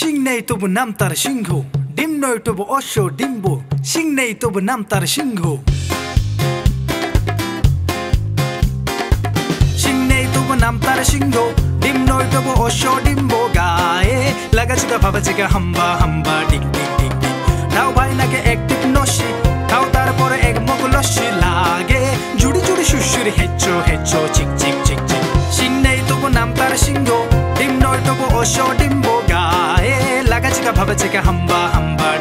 সিংনেই তবু নাম তার সিংহ। ডিম নয় তবু অশ্ব ডিম্ব। সিংনেই তবু নাম তার সিংহ। সিংনেই তবু নাম তার সিংহ। ডিম নয় তবু অশ্ব ডিম্ব। গায়ে হাম্বা হাম্বা ডিক ডিক ডিক ডিক নাও ভাই নাকে এক টিপ নসি খাও তারপরে এক মগ লস্যি। লাগে জুড়ি জুড়ি সুশুরি হেচ্চো হেচ্চো চিক চিক চিক চিক। সিং নেই তবু নাম তার সিংহ। ডিম নয় তবু অশ্ব ডিম্ব। লাগাচিকা ভাবাচিকা হাম্বা হাম্বা ডিক ডিক ডিক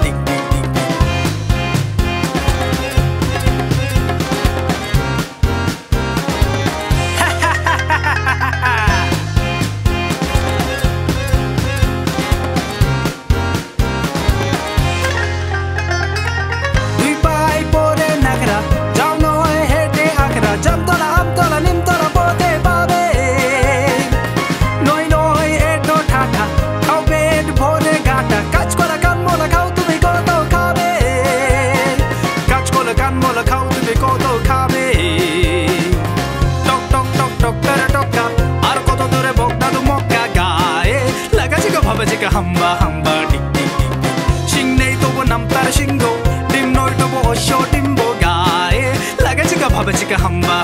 গো ভাবে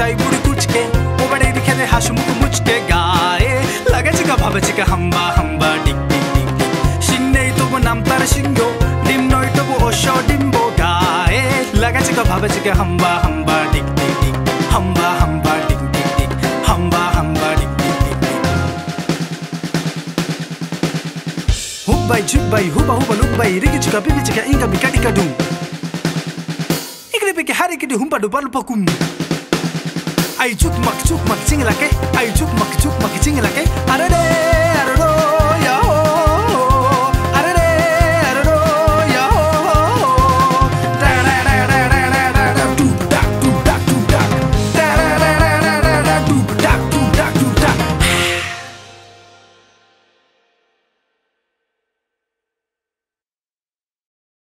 চাই বুড়ি কুচকে ওবারে খেতে হাসু মুখ মুচকে গায়ে। লাগাছে গা ভাবেছে গা হাম্বা হাম্বা, ডিক ডিক ডিক ডিক। সিং নেই তবু নাম তার সিংহ, ডিম নয় তবু অশ্ব ডিম্ব গায়ে। লাগাছে গা ভাবেছে গা হাম্বা হাম্বা, ডিক ডিক ডিক। হাম্বা হাম্বা, ডিক ডিক ডিক। হাম্বা হাম্বা, ডিক ডিক ডিক ডিক। হুব্বাই, ঝুব্বাই, হুবা হুবা, লুব্বাই, রিকি চিকা পিপি চিকা ইঙ্গা বিকা ডিকা ডুম Ikri piki hari kidi humpa do balu ai chút mặc chút mặc chính là cái ai chút